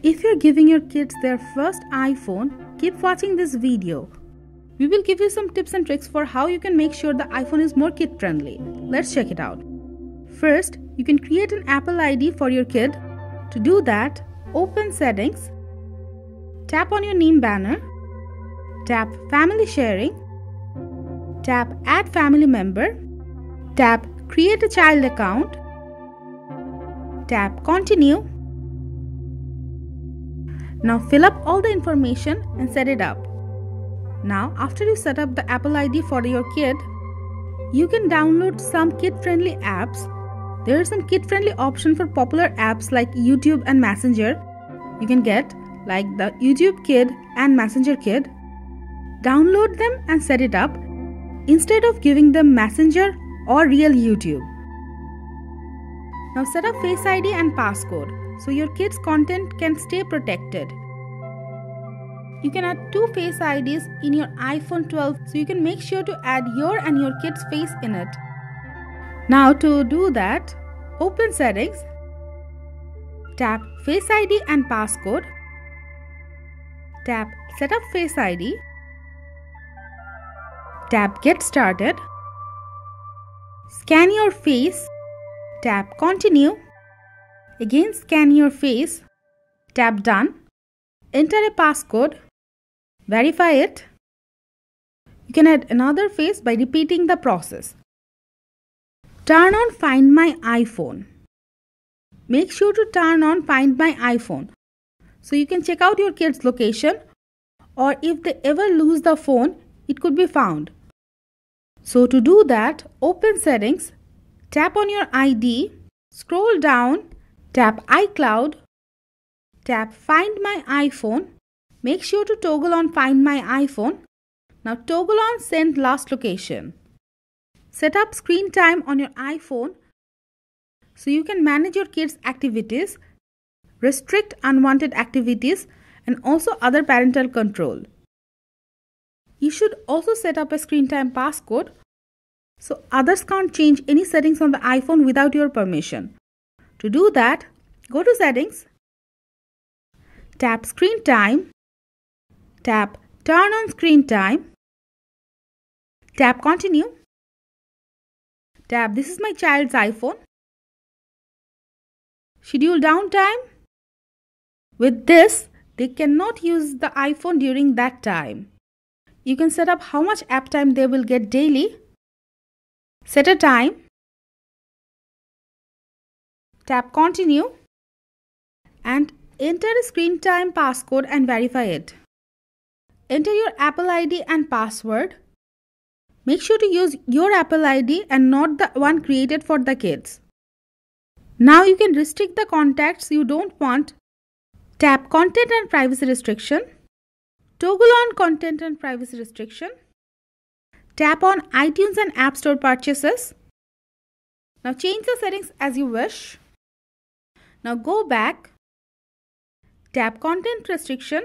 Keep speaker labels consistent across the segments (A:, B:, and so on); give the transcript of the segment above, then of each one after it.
A: If you're giving your kids their first iPhone, keep watching this video. We will give you some tips and tricks for how you can make sure the iPhone is more kid friendly. Let's check it out. First, you can create an Apple ID for your kid. To do that, open Settings, tap on your name banner, tap Family Sharing, tap Add Family Member, tap Create a Child Account, tap Continue. Now fill up all the information and set it up. Now, after you set up the Apple ID for your kid, you can download some kid-friendly apps. There are some kid-friendly options for popular apps like YouTube and Messenger. You can get like the YouTube Kid and Messenger Kid. Download them and set it up instead of giving them Messenger or real YouTube. Now set up Face ID and passcode so your kids' content can stay protected. You can add two face IDs in your iPhone 12 so you can make sure to add your and your kid's face in it. Now to do that, open settings, tap Face ID and passcode, tap Set up Face ID, tap Get started, scan your face, tap Continue, again scan your face, tap Done, enter a passcode Verify it. You can add another face by repeating the process. Turn on Find My iPhone. Make sure to turn on Find My iPhone so you can check out your kid's location or if they ever lose the phone, it could be found. So to do that, open settings, tap on your ID, scroll down, tap iCloud, tap Find My iPhone Make sure to toggle on Find My iPhone. Now toggle on Send Last Location. Set up screen time on your iPhone so you can manage your kids' activities, restrict unwanted activities, and also other parental control. You should also set up a screen time passcode so others can't change any settings on the iPhone without your permission. To do that, go to Settings, tap Screen Time, Tap Turn on Screen Time. Tap Continue. Tap This is my child's iPhone. Schedule downtime. With this, they cannot use the iPhone during that time. You can set up how much app time they will get daily. Set a time. Tap Continue and enter a screen time passcode and verify it. Enter your Apple ID and password. Make sure to use your Apple ID and not the one created for the kids. Now you can restrict the contacts you don't want. Tap Content and Privacy Restriction. Toggle on Content and Privacy Restriction. Tap on iTunes and App Store purchases. Now change the settings as you wish. Now go back. Tap Content Restriction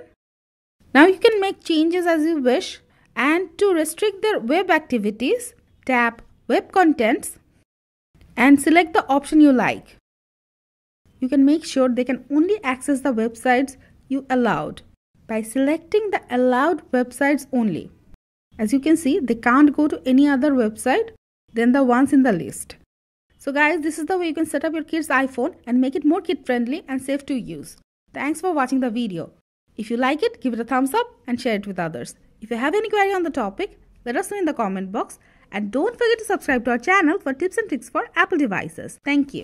A: now you can make changes as you wish and to restrict their web activities, tap Web Contents and select the option you like. You can make sure they can only access the websites you allowed by selecting the allowed websites only. As you can see, they can't go to any other website than the ones in the list. So guys, this is the way you can set up your kid's iPhone and make it more kid friendly and safe to use. Thanks for watching the video. If you like it, give it a thumbs up and share it with others. If you have any query on the topic, let us know in the comment box and don't forget to subscribe to our channel for tips and tricks for Apple devices. Thank you.